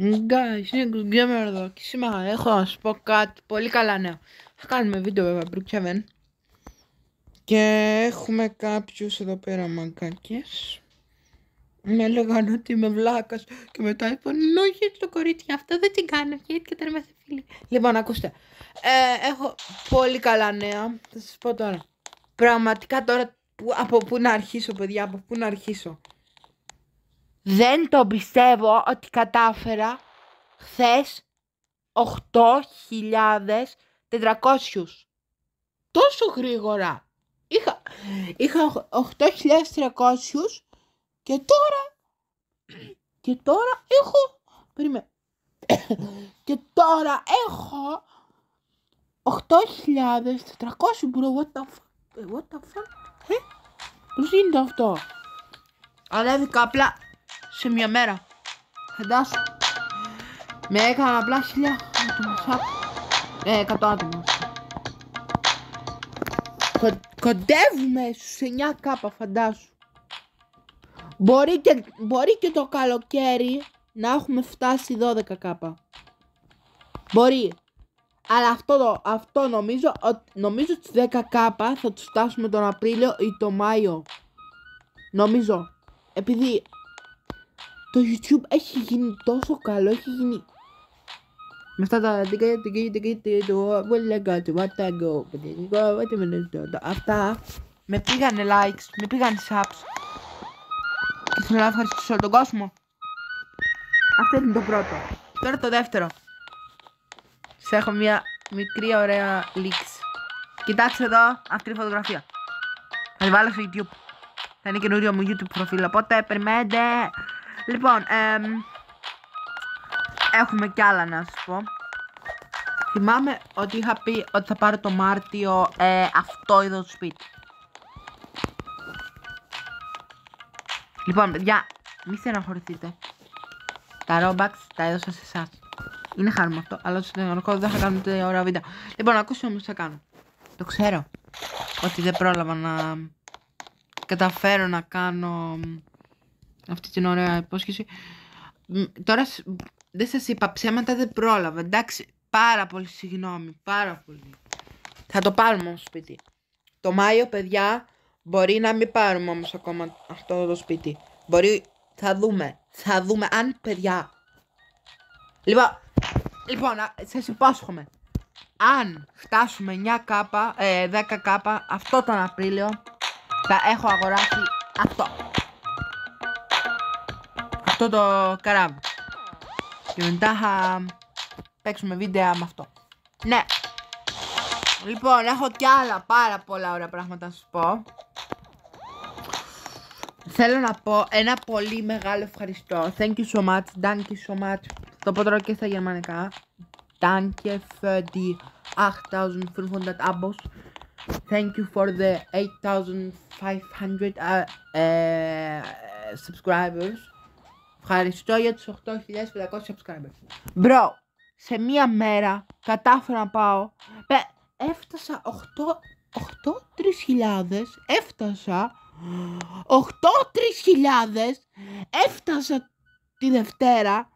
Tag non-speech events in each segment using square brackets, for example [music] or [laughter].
Guys, είναι Gamer εδώ και σήμερα έχω να σου πω κάτι πολύ καλά νέα. Θα κάνουμε βίντεο βέβαια Brookhaven και έχουμε κάποιους εδώ πέρα μαγκάκες. Με έλεγαν ότι είμαι βλάκας και μετά είπαν όχι το κορίτσι αυτό δεν την κάνω γιατί και τώρα είμαστε φίλοι. Λοιπόν ακούστε, ε, έχω πολύ καλά νέα, θα σας πω τώρα. Πραγματικά τώρα που, από πού να αρχίσω παιδιά, από πού να αρχίσω. Δεν το πιστεύω ότι κατάφερα χθες 8.400. Τόσο γρήγορα. Είχα, είχα 8.300 και τώρα και τώρα έχω περίμενε [coughs] και τώρα έχω 8.400 bro what the fuck what the fuck ε, πώς γίνεται αυτό; Ανέβηκα απλά σε μια μέρα. Φαντάσου. Με έκανα απλά χιλιά άτομα. Ε, εκατό άτομα. Κο, κοντεύουμε στους 9 κάπα φαντάσου. Μπορεί και, μπορεί και το καλοκαίρι να έχουμε φτάσει 12 κάπα. Μπορεί. Αλλά αυτό, το, αυτό νομίζω, νομίζω ότι 10 κάπα θα τους φτάσουμε τον Απρίλιο ή τον Μάιο. Νομίζω. Επειδή το YouTube έχει γίνει τόσο καλό, έχει γίνει... Με αυτά τα... Αυτά με πήγανε likes, με πήγανε subs. Και θέλω να ευχαριστήσω όλο τον κόσμο. Αυτό είναι το πρώτο. Τώρα το δεύτερο. Σε έχω μια μικρή ωραία leaks. Κοιτάξτε εδώ αυτή η φωτογραφία. Θα τη βάλω στο YouTube. Θα είναι καινούριο μου YouTube προφίλ. Οπότε περιμένετε. Λοιπόν, έχουμε κι άλλα να σας πω. Θυμάμαι ότι είχα πει ότι θα πάρω το Μάρτιο ε, αυτό εδώ το σπίτι. Λοιπόν, παιδιά, μη στεναχωρηθείτε. Τα Robux τα έδωσα σε εσάς. Είναι χάρμα αυτό, αλλά στο στεναχωρικό δεν θα κάνουμε τέτοια ωραία βίντεο. Λοιπόν, ακούστε όμως τι θα κάνω. Το ξέρω ότι δεν πρόλαβα να καταφέρω να κάνω αυτή την ωραία υπόσχεση. Τώρα δεν σας είπα ψέματα, δεν πρόλαβα. Εντάξει, πάρα πολύ συγγνώμη, πάρα πολύ. Θα το πάρουμε όμως σπίτι. Το Μάιο, παιδιά, μπορεί να μην πάρουμε όμως ακόμα αυτό το σπίτι. Μπορεί, θα δούμε. Θα δούμε αν, παιδιά. Λοιπόν, λοιπόν, σας υπόσχομαι. Αν φτάσουμε 9 κάπα, ε, 10 κάπα, αυτό τον Απρίλιο, θα έχω αγοράσει αυτό αυτό το καράβι. Και μετά θα παίξουμε βίντεο με αυτό. Ναι. Λοιπόν, έχω κι άλλα πάρα πολλά ωραία πράγματα να σας πω. Θέλω να πω ένα πολύ μεγάλο ευχαριστώ. Thank you so much. Thank you so much. Το πω τώρα και στα γερμανικά. Danke für die 8500 abos. Thank you for the 8500 uh, uh, subscribers. Ευχαριστώ για τους 8.500 subscribers. Μπρο, σε μία μέρα κατάφερα να πάω. Έφτασα 8, 8 3.000. Έφτασα 8 3.000. Έφτασα τη Δευτέρα.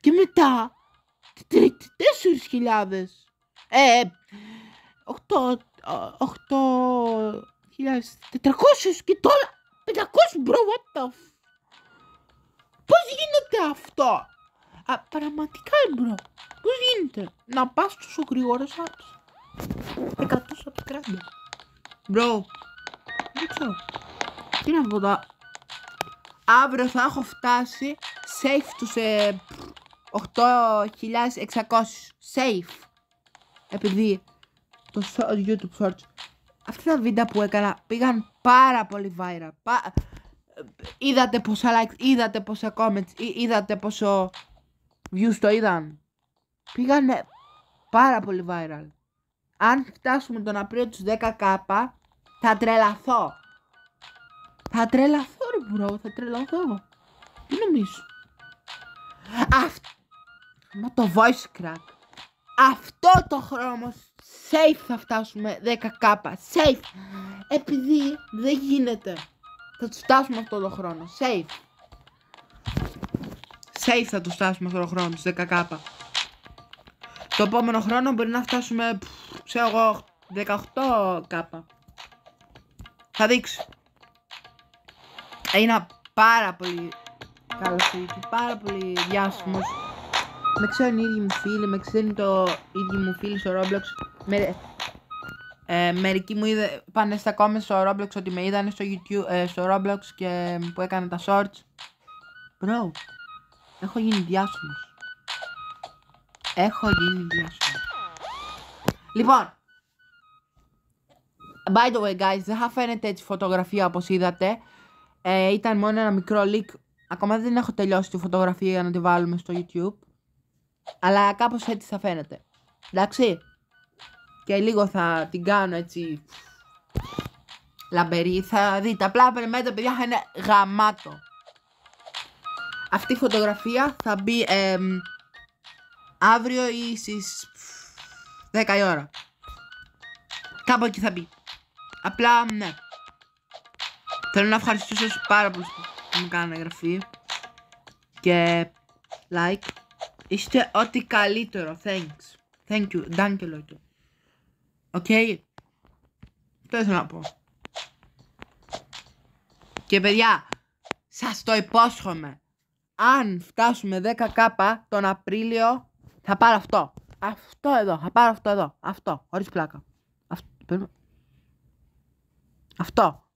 Και μετά 4.000. Ε, 8, 8.400 και τώρα 500 bro, what the Πώς γίνεται αυτό; Α, πραγματικά bro. Πώς γίνεται να πας τόσο γρήγορα σαν 100 subscriber. Bro. Δεν ξέρω. Τι να πω εδώ. Αύριο θα έχω φτάσει safe τους ε, 8.600 safe. Επειδή το YouTube Shorts αυτά τα βίντεο που έκανα πήγαν πάρα πολύ viral. Παιδιά είδατε πόσα likes, είδατε πόσα comments, είδατε πόσο views το είδαν. Πήγανε πάρα πολύ viral. Αν φτάσουμε τον Απρίλιο τους 10k, θα τρελαθώ. Θα τρελαθώ ρε bro, θα τρελαθώ. Τι νομίζω. Αυτό. Μα το voice crack. Αυτό το χρόνο safe θα φτάσουμε 10k. Safe. Επειδή δεν γίνεται. Θα τους φτάσουμε αυτό το χρόνο. Safe. Safe θα το φτάσουμε αυτό το χρόνο, τους 10k. Το επόμενο χρόνο μπορεί να φτάσουμε, ξέρω εγώ, 18k. Θα δείξω. Είναι πάρα πολύ καλός και πάρα πολύ διάσημος. Με ξέρουν οι ίδιοι μου φίλοι, με ξέρουν το ίδιο μου φίλοι στο Roblox. Με, ε, μερικοί μου είδε, πάνε στα comments στο Roblox ότι με είδανε στο, YouTube, ε, στο Roblox και που έκανα τα shorts. Bro, έχω γίνει διάσημος. Έχω γίνει διάσημος. Λοιπόν, by the way guys, δεν θα φαίνεται έτσι φωτογραφία όπως είδατε. Ε, ήταν μόνο ένα μικρό leak. Ακόμα δεν έχω τελειώσει τη φωτογραφία για να τη βάλουμε στο YouTube. Αλλά κάπως έτσι θα φαίνεται. Εντάξει και λίγο θα την κάνω έτσι λαμπερή. Θα δείτε, απλά περιμένετε παιδιά θα είναι γαμάτο. Αυτή η φωτογραφία θα μπει αύριο ή στις 10 η ώρα. Κάπου εκεί θα μπει. Απλά, ναι. Θέλω να ευχαριστήσω πάρα πολύ που μου κάνανε εγγραφή. Και like. Είστε ό,τι καλύτερο. Thanks. Thank you. Danke, Leute. OK. Okay. θέλω να πω. Και παιδιά, σας το υπόσχομαι. Αν φτάσουμε 10k τον Απρίλιο, θα πάρω αυτό. Αυτό εδώ, θα πάρω αυτό εδώ. Αυτό, χωρίς πλάκα. Αυτό. Αυτό.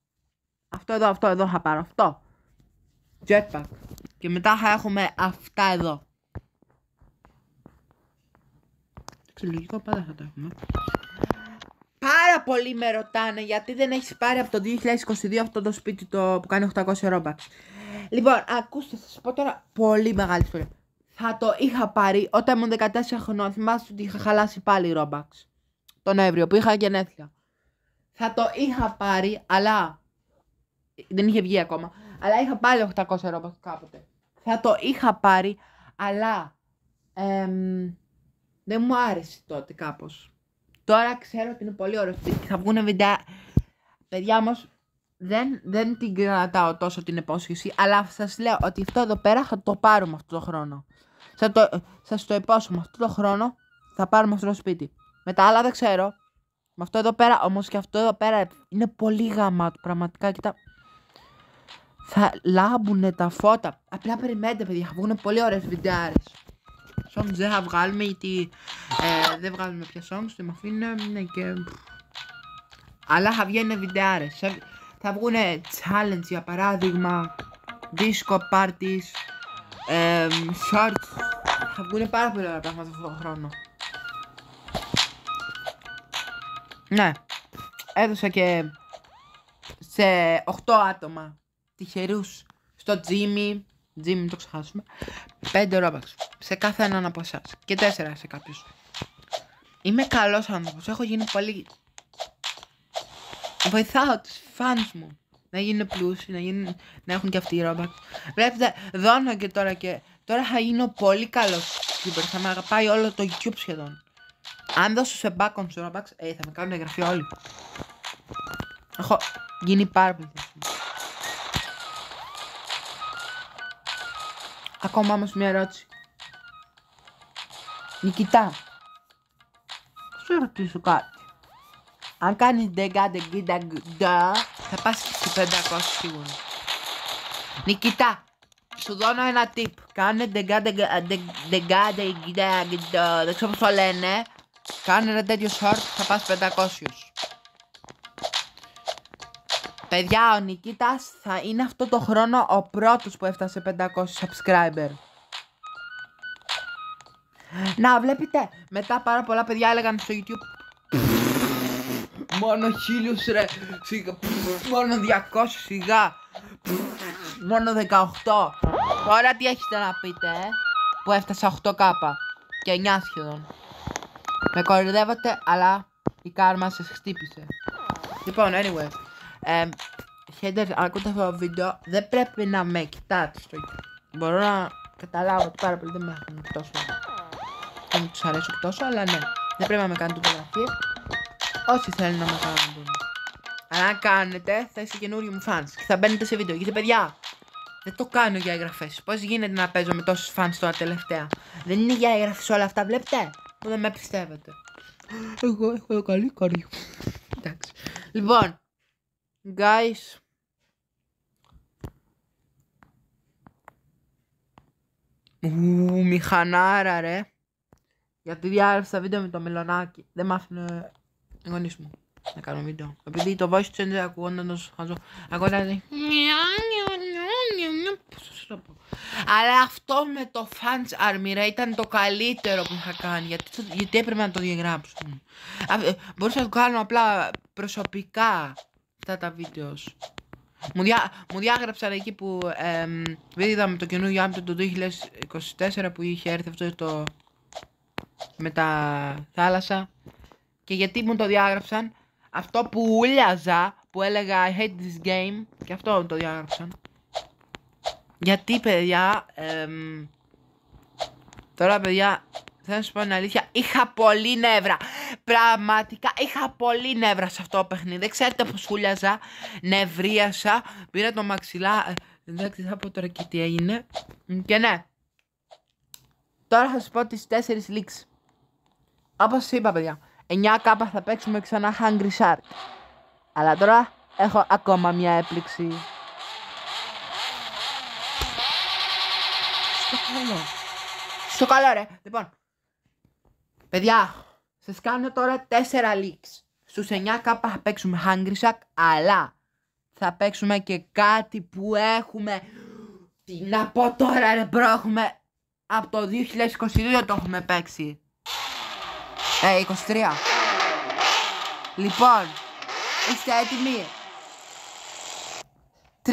Αυτό εδώ, αυτό εδώ θα πάρω. Αυτό. Jetpack. Και μετά θα έχουμε αυτά εδώ. Ξελογικό πάντα θα το έχουμε πάρα πολλοί με ρωτάνε γιατί δεν έχεις πάρει από το 2022 αυτό το σπίτι το που κάνει 800 Robux. Λοιπόν, ακούστε, θα σας πω τώρα πολύ μεγάλη ιστορία. Θα το είχα πάρει όταν ήμουν 14 χρονών. Θυμάστε ότι είχα χαλάσει πάλι Robux. Τον Νοέμβριο που είχα γενέθλια. Θα το είχα πάρει, αλλά. Δεν είχε βγει ακόμα. Αλλά είχα πάλι 800 Robux κάποτε. Θα το είχα πάρει, αλλά. Εμ, δεν μου άρεσε τότε κάπως. Τώρα ξέρω ότι είναι πολύ ωραίο θα βγουν βιντεά. Παιδιά όμως δεν, δεν την κρατάω τόσο την υπόσχεση, αλλά σας λέω ότι αυτό εδώ πέρα θα το πάρουμε αυτό το χρόνο. Σα το, σας το υπόσχομαι αυτό το χρόνο θα πάρουμε αυτό το σπίτι. Με τα άλλα δεν ξέρω. Με αυτό εδώ πέρα, όμως και αυτό εδώ πέρα είναι πολύ γαμάτο. Πραγματικά, κοιτά. Θα λάμπουνε τα φώτα. Απλά περιμένετε, παιδιά, θα βγουν πολύ ωραίες βιντεάρες songs δεν θα βγάλουμε γιατί ε, δεν βγάλουμε πια songs, το με αφήνουν ναι, και... Αλλά θα βγαίνουν βιντεάρες, θα βγουν challenge για παράδειγμα, disco parties, ε, shorts, θα βγουν πάρα πολλά ωραία πράγματα αυτόν τον χρόνο. Ναι, έδωσα και σε 8 άτομα τυχερούς στο Jimmy, Jimmy το ξεχάσουμε, 5 Robux σε κάθε έναν από εσάς. Και τέσσερα σε κάποιους. Είμαι καλός άνθρωπος. Έχω γίνει πολύ. Βοηθάω τους φαν μου να γίνουν πλούσιοι, να, γίνουν... να έχουν και αυτοί οι Robux. Βλέπετε, δώνω και τώρα και. Τώρα θα γίνω πολύ καλός YouTuber. Θα με αγαπάει όλο το YouTube σχεδόν. Αν δώσω σε bacon στο Robux, ε, θα με κάνουν εγγραφή όλοι. Έχω γίνει πάρα πολύ Ακόμα όμως μια ερώτηση. Νικητά. Σου ρωτήσω κάτι. Αν κάνεις ντεγκά ντεγκίντα γκντα, θα πας στη 500 σίγουρα. Νικητά, σου δώνω ένα tip. Κάνε ντεγκά ντεγκά ντεγκίντα γκντα, δεν ξέρω πώς το λένε. Κάνε ένα τέτοιο short, θα πας 500. Παιδιά, ο Νικήτας θα είναι αυτό το χρόνο ο πρώτος που έφτασε 500 subscriber. Να βλέπετε, μετά πάρα πολλά παιδιά έλεγαν στο YouTube Μόνο χίλιους ρε, σιγά, μόνο 200 σιγά, μόνο 18 Τώρα τι έχετε να πείτε, ε; που έφτασα 8k και 9 σχεδόν. Με κορυδεύατε, αλλά η κάρμα σας χτύπησε. Λοιπόν, anyway ε, Haters, ακούτε αυτό το βίντεο, δεν πρέπει να με κοιτάτε στο YouTube. Μπορώ να καταλάβω ότι πάρα πολύ δεν με έχουν τόσο δεν μου τους αρέσω τόσο, αλλά ναι. Δεν πρέπει να με κάνετε υπογραφή. Όσοι θέλουν να με κάνουν. Αλλά αν κάνετε, θα είστε καινούριοι μου fans. Και θα μπαίνετε σε βίντεο. Γιατί παιδιά, Δεν το κάνω για εγγραφές. Πώς γίνεται να παίζω με τόσους φαν τώρα τελευταία; Δεν είναι για εγγραφές όλα αυτά, βλέπετε; Που δεν με πιστεύετε. Εγώ έχω καλή καρδιά. Εντάξει. Λοιπόν, guys. Ου, μηχανάρα ρε. Γιατί διάγραψα βίντεο με το μελονάκι. Δεν μ' άφηνε οι γονείς μου να κάνω βίντεο. Επειδή το voice changer ακούγονταν τόσο χαζό. Ακούγονταν... Πώς θα το πω. Αλλά αυτό με το fans army ρε, ήταν το καλύτερο που είχα κάνει. Γιατί, γιατί έπρεπε να το διαγράψω. Α, ε, μπορούσα να το κάνω απλά προσωπικά αυτά τα βίντεο. Μου, διά, μου διάγραψαν εκεί που ε, είδαμε το καινούργιο άμπτο το 2024 που είχε έρθει αυτό το με τα θάλασσα. Και γιατί μου το διάγραψαν αυτό που ούλιαζα που έλεγα I hate this game και αυτό μου το διάγραψαν. Γιατί παιδιά εμ, τώρα παιδιά θέλω να σου πω την αλήθεια είχα πολύ νεύρα. Πραγματικά είχα πολύ νεύρα σε αυτό το παιχνίδι. Δεν ξέρετε πως ούλιαζα νευρίασα πήρα το μαξιλά ε, εντάξει θα πω τώρα και τι έγινε. Και ναι Τώρα θα σα πω τις 4 leaks. Όπως σα είπα, παιδιά, 9 κάπας θα παίξουμε ξανά Hungry Shark. Αλλά τώρα έχω ακόμα μια έπληξη. Στο καλό. Στο καλό, ρε. Λοιπόν, παιδιά, σας κάνω τώρα 4 leaks. Στους 9 κάπας θα παίξουμε Hungry Shark, αλλά θα παίξουμε και κάτι που έχουμε. Τι να πω τώρα, ρε, bro, έχουμε από το 2022 το έχουμε παίξει. Ε, 23. Λοιπόν, είστε έτοιμοι; 3,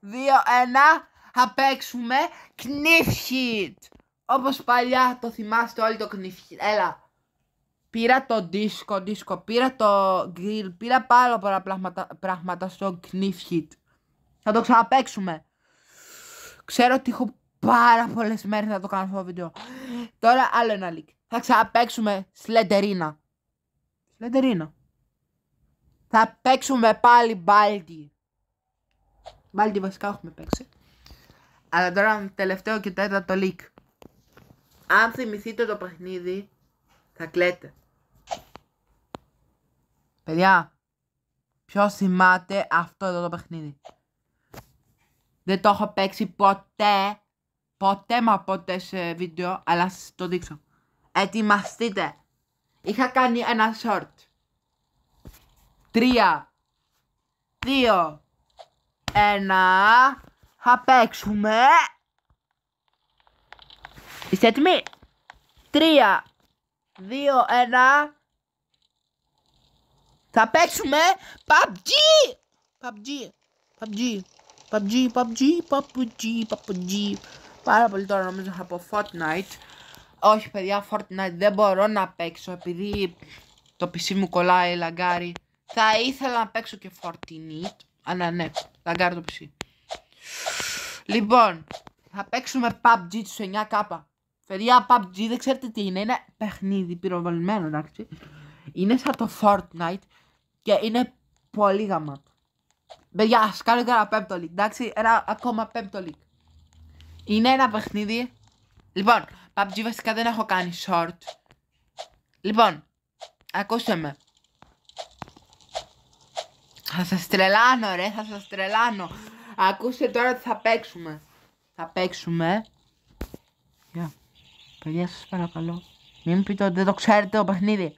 2, 1, θα παίξουμε Kniff Hit. Όπως παλιά το θυμάστε όλοι το Kniff Hit. Έλα. Πήρα το δίσκο, δίσκο, πήρα το grill, πήρα πάρα πολλά πράγματα, πράγματα στο Kniff Hit. Θα το ξαναπαίξουμε. Ξέρω ότι έχω πάρα πολλές μέρες να το κάνω αυτό το βίντεο. Τώρα άλλο ένα leak. Θα ξαναπαίξουμε Σλεντερίνα. Σλεντερίνα. Θα παίξουμε πάλι Μπάλτι. Μπάλτι βασικά έχουμε παίξει. Αλλά τώρα τελευταίο και τέταρτο leak. Αν θυμηθείτε το παιχνίδι, θα κλαίτε. Παιδιά, ποιος θυμάται αυτό εδώ το παιχνίδι; Δεν το έχω παίξει ποτέ ποτέ μα ποτέ σε βίντεο, αλλά σας το δείξω. Ετοιμαστείτε. Είχα κάνει ένα short. Τρία, δύο, ένα. Θα παίξουμε. Είστε έτοιμοι; Τρία, δύο, ένα. Θα παίξουμε PUBG! PUBG, PUBG, PUBG, PUBG, PUBG, PUBG πάρα πολύ τώρα νομίζω θα πω Fortnite. Όχι παιδιά, Fortnite δεν μπορώ να παίξω επειδή το PC μου κολλάει, λαγκάρι. Θα ήθελα να παίξω και Fortnite, αλλά ναι, λαγκάρι το PC. Λοιπόν, θα παίξουμε PUBG τους 9k. Παιδιά, PUBG δεν ξέρετε τι είναι, είναι παιχνίδι πυροβολημένο, εντάξει. Είναι σαν το Fortnite και είναι πολύ γαμάτο. Παιδιά, ας κάνω και ένα πέμπτο link, εντάξει, ένα ακόμα πέμπτο link. Είναι ένα παιχνίδι. Λοιπόν, PUBG βασικά δεν έχω κάνει short. Λοιπόν, ακούστε με. Θα σας τρελάνω ρε, θα σας τρελάνω. Ακούστε τώρα τι θα παίξουμε. Θα παίξουμε. Γεια. Παιδιά σας παρακαλώ. Μην μου πείτε ότι δεν το ξέρετε το παιχνίδι.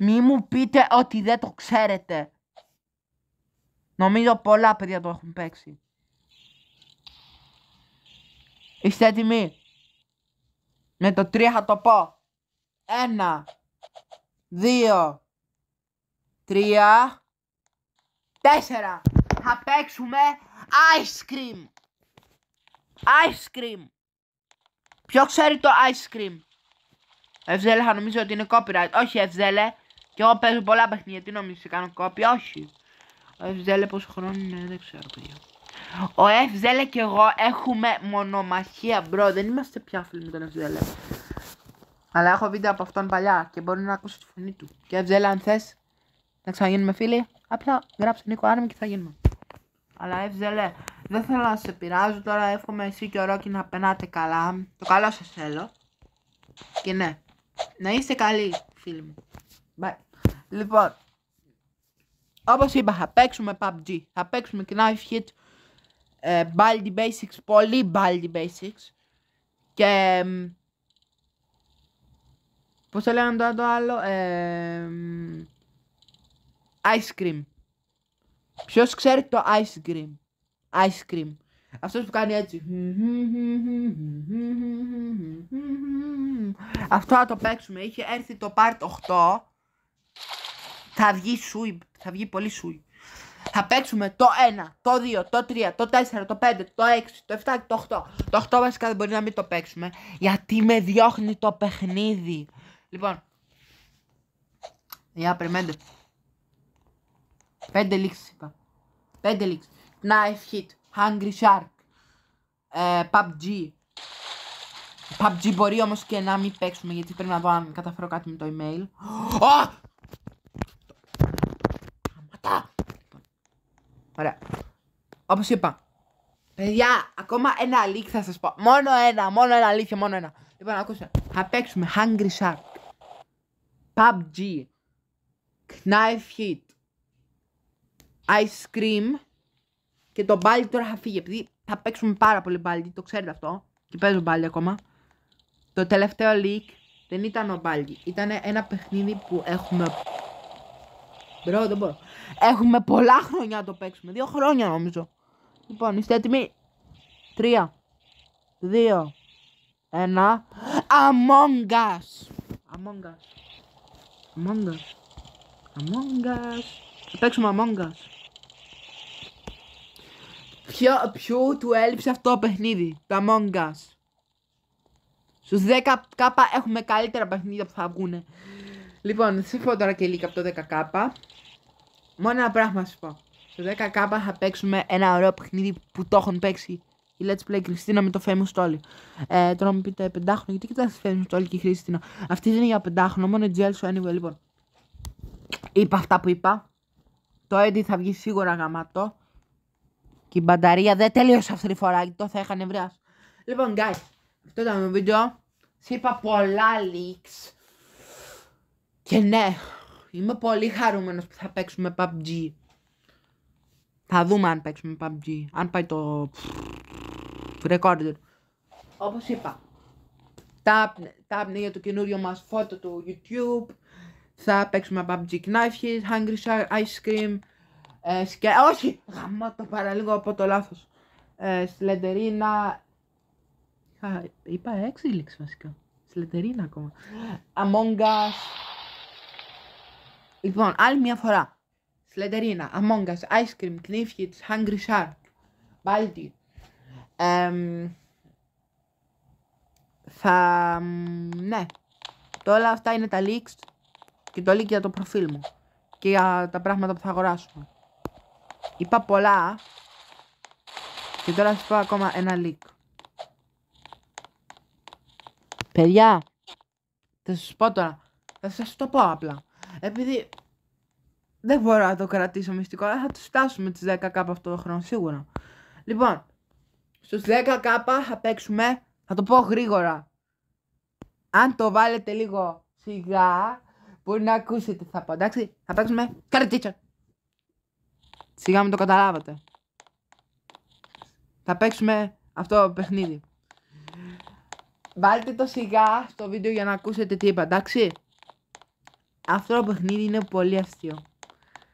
Μην μου πείτε ότι δεν το ξέρετε. Νομίζω πολλά παιδιά το έχουν παίξει. Είστε έτοιμοι; Με το 3 θα το πω. Ένα, δύο, τρία, τέσσερα. Θα παίξουμε ice cream. Ice cream. Ποιο ξέρει το ice cream; Ευζέλε θα νομίζω ότι είναι copyright. Όχι Ευζέλε. Και εγώ παίζω πολλά παιχνίδια. Τι νομίζεις κάνω copy; Όχι. Ευζέλε πόσο χρόνο είναι δεν ξέρω παιδιά. Ο Ευζέλε και εγώ έχουμε μονομαχία, bro. Δεν είμαστε πια φίλοι με τον Ευζέλε. Αλλά έχω βίντεο από αυτόν παλιά και μπορεί να ακούσει τη φωνή του. Και Ευζέλε, αν θες να ξαναγίνουμε φίλοι, απλά γράψε Νίκο Army και θα γίνουμε. Αλλά Ευζέλε, Δεν θέλω να σε πειράζω τώρα. Εύχομαι εσύ και ο Ρόκι να περνάτε καλά. Το καλό σας θέλω. Και ναι. Να είστε καλοί, φίλοι μου. Bye. Λοιπόν. Όπως είπα, θα παίξουμε PUBG. Θα παίξουμε Knife Hit. Ε, Baldi Basics. Πολύ Baldi Basics. Και... Πώς το λένε τώρα το άλλο. Ε, ice Cream. Ποιος ξέρει το Ice Cream; Ice Cream. Αυτός που κάνει έτσι. Αυτό θα το παίξουμε. Είχε έρθει το part 8. Θα βγει σούι. Θα βγει πολύ σούι. Θα παίξουμε το 1, το 2, το 3, το 4, το 5, το 6, το 7 και το 8. Το 8 βασικά δεν μπορεί να μην το παίξουμε. Γιατί με διώχνει το παιχνίδι. Λοιπόν. Για περιμένετε. 5 λήξεις είπα. 5 λήξεις. Knife Hit. Hungry Shark. Ε, PUBG. PUBG μπορεί όμως και να μην παίξουμε γιατί πρέπει να δω αν καταφέρω κάτι με το email. Oh! Ωραία. Όπως είπα. Παιδιά, ακόμα ένα leak θα σας πω. Μόνο ένα, μόνο ένα αλήθεια, μόνο ένα. Λοιπόν, ακούστε. Θα παίξουμε Hungry Shark. PUBG. Knife Hit. Ice Cream. Και το μπάλι τώρα θα φύγει. Επειδή θα παίξουμε πάρα πολύ μπάλι, το ξέρετε αυτό. Και παίζω μπάλι ακόμα. Το τελευταίο leak δεν ήταν ο μπάλι. Ήταν ένα παιχνίδι που έχουμε. Μπρο, δεν μπορώ. Έχουμε πολλά χρόνια να το παίξουμε. Δύο χρόνια νομίζω. Λοιπόν, είστε έτοιμοι; Τρία. Δύο. Ένα. Among Us. Among Us. Among Us. Among Us. Θα παίξουμε Among Us. Ποιο, ποιο του έλειψε αυτό το παιχνίδι, το Among Us; Στους 10 κάπα έχουμε καλύτερα παιχνίδια που θα βγουν. Λοιπόν, θα πω τώρα και λίγα από το 10 κάπα. Μόνο ένα πράγμα να σου πω. Στο 10 κάπα θα παίξουμε ένα ωραίο παιχνίδι που το έχουν παίξει η Let's Play Κριστίνα με το Famous Story. Ε, τώρα μου πείτε πεντάχρονο, γιατί κοιτάς Famous Story και η Χριστίνα. Αυτή δεν είναι για πεντάχρονο, μόνο η Τζέλσο anyway. Λοιπόν, είπα αυτά που είπα. Το edit θα βγει σίγουρα γαμάτο. Και η μπαταρία δεν τελείωσε αυτή τη φορά, γιατί το θα είχα νευριάσει. Λοιπόν, guys, αυτό ήταν το βίντεο. Σε είπα πολλά leaks. Και ναι, είμαι πολύ χαρούμενος που θα παίξουμε PUBG. Θα δούμε αν παίξουμε PUBG. Αν πάει το recorder. Όπως είπα, τάπνε για το καινούριο μας φώτο του YouTube. Θα παίξουμε PUBG Knife Hit, Hungry Shark, Ice Cream. Ε, σκε... Όχι! Γαμώ το παραλίγο από το λάθος. Ε, Σλεντερίνα... Είπα έξι λέξεις βασικά. Σλεντερίνα ακόμα. Among Us. Λοιπόν, άλλη μια φορά. Σλεντερίνα, Among Us, Ice Cream, Knife Hits, Hungry Shark. Baldi. Ε, θα... Ναι. Τώρα όλα αυτά είναι τα leaks και το link για το προφίλ μου. Και για τα πράγματα που θα αγοράσουμε. Είπα πολλά. Και τώρα θα σας πω ακόμα ένα leak. Παιδιά, θα σας πω τώρα. Θα σας το πω απλά. Επειδή δεν μπορώ να το κρατήσω μυστικό, αλλά θα το φτάσουμε τις 10 κάπα αυτό το χρόνο, σίγουρα. Λοιπόν, στους 10 κάπα θα παίξουμε, θα το πω γρήγορα. Αν το βάλετε λίγο σιγά, μπορεί να ακούσετε τι θα πω, εντάξει. Θα παίξουμε καρατίτσα. Σιγά μην το καταλάβατε. Θα παίξουμε αυτό το παιχνίδι. Βάλτε το σιγά στο βίντεο για να ακούσετε τι είπα, εντάξει. Αυτό το παιχνίδι είναι πολύ αστείο.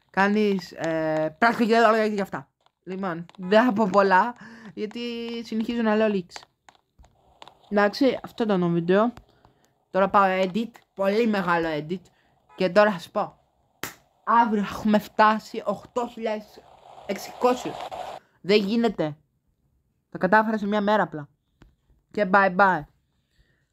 Κάνεις ε, πράξη και όλα για αυτά. Λοιπόν, δεν θα πω πολλά, γιατί συνεχίζω να λέω leaks. Εντάξει, αυτό ήταν το βίντεο. Τώρα πάω edit, πολύ μεγάλο edit. Και τώρα θα σου πω. Αύριο έχουμε φτάσει 8.600. Δεν γίνεται. Τα κατάφερα σε μια μέρα απλά. Και bye bye.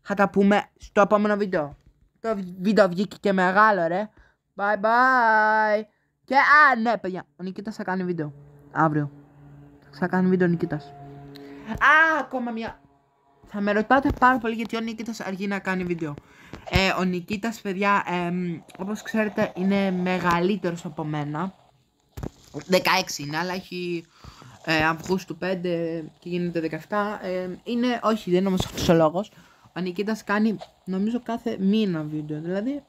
Θα τα πούμε στο επόμενο βίντεο. Το βίντεο βγήκε και μεγάλο ρε. Bye bye. Και α, ναι παιδιά. Ο Νικήτας θα κάνει βίντεο. Αύριο. Θα κάνει βίντεο ο Νικήτας. Α, ακόμα μια. Θα με ρωτάτε πάρα πολύ γιατί ο Νικήτας αργεί να κάνει βίντεο. Ε, ο Νικήτας, παιδιά, ε, όπως ξέρετε, είναι μεγαλύτερος από μένα. 16 είναι, αλλά έχει ε, Αυγούστου 5 και γίνεται 17. Ε, είναι, όχι, δεν είναι όμως αυτός ο λόγος. Ο Νικήτας κάνει, νομίζω, κάθε μήνα βίντεο. Δηλαδή,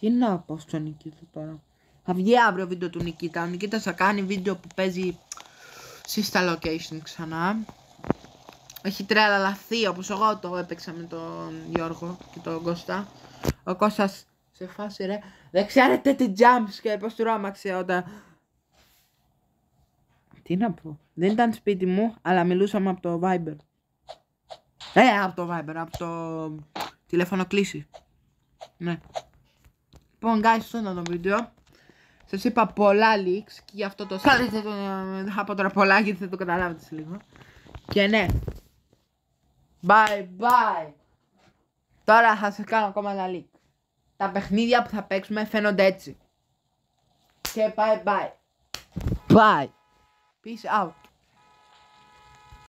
τι να πω στο Νικήτα τώρα. Θα βγει αύριο βίντεο του Νικήτα. Ο Νικήτας θα κάνει βίντεο που παίζει Sister Location ξανά. Έχει τρελαλαθεί όπως εγώ το έπαιξα με τον Γιώργο και τον Κώστα. Ο Κώστας σε φάση ρε. Δεν ξέρετε τι και πώς του ρόμαξε όταν... Τι να πω. Δεν ήταν σπίτι μου, αλλά μιλούσαμε από το Viber. Ε, από το Viber, από το τηλέφωνο κλίση. Ναι. Λοιπόν, guys, αυτό ήταν το βίντεο. Σας είπα πολλά leaks και γι' αυτό το σάλετε το. Δεν θα πω τώρα πολλά γιατί θα το καταλάβετε σε λίγο. Και ναι. Bye bye. Τώρα θα σα κάνω ακόμα ένα leak. Τα παιχνίδια που θα παίξουμε φαίνονται έτσι. Και bye bye. Bye. Peace out.